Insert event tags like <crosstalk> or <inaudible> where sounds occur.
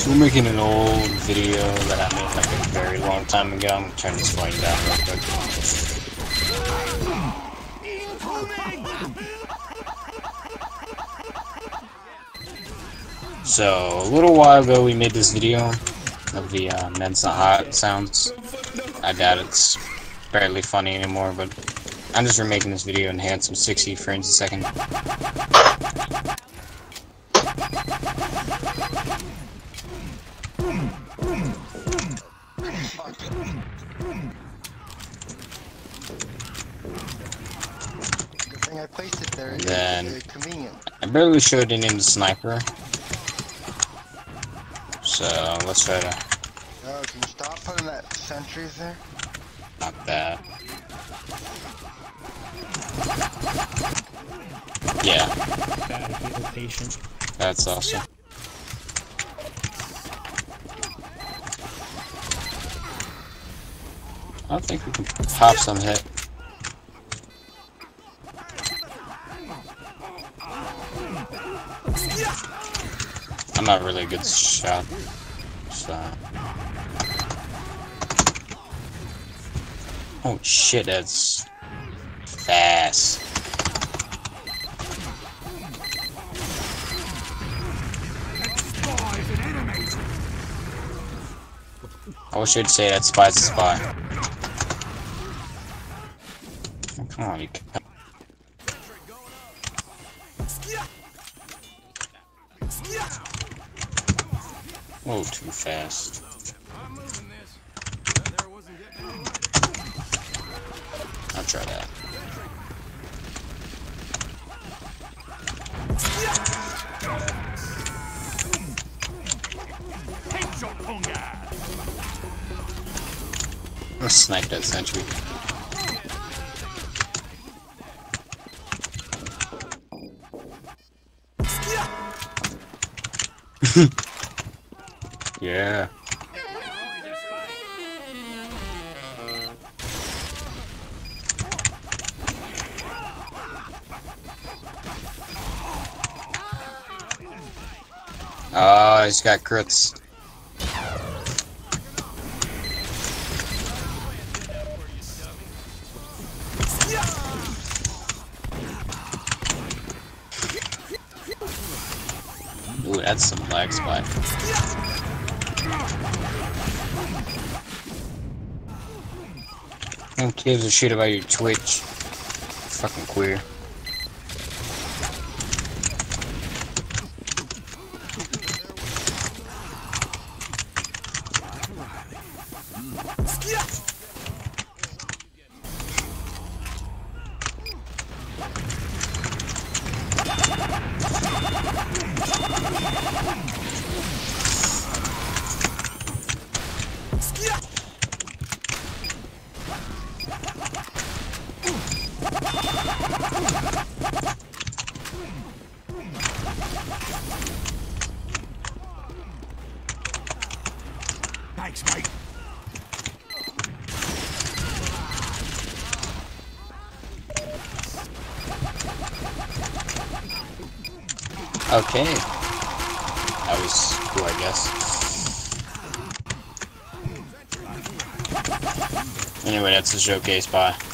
So we're making an old video that I made like a very long time ago. I'm gonna turn this volume down real quick. So, a little while ago we made this video of the uh, Man's Not Hot sounds. I doubt it's barely funny anymore, but I'm just remaking this video and had some 60 frames a second. I placed it there. Then- It's. I barely showed any of the sniper. So, let's try to Oh, can you stop putting that sentries there? Not bad. Yeah, Bad if you patient. that's awesome. I think we can pop some hit. I'm not really a good shot, so. Oh shit, that's fast. I wish you'd say that spy's a spy. Oh, you. c- too fast. I'll try that. Let's snipe that sentry. <laughs> yeah. Oh, he's got crits. Ooh, that's some lag spot. Who gives a shit about your Twitch? Fucking queer. Thanks, mate. Okay. That was cool, I guess. Anyway, that's the showcase. Bye.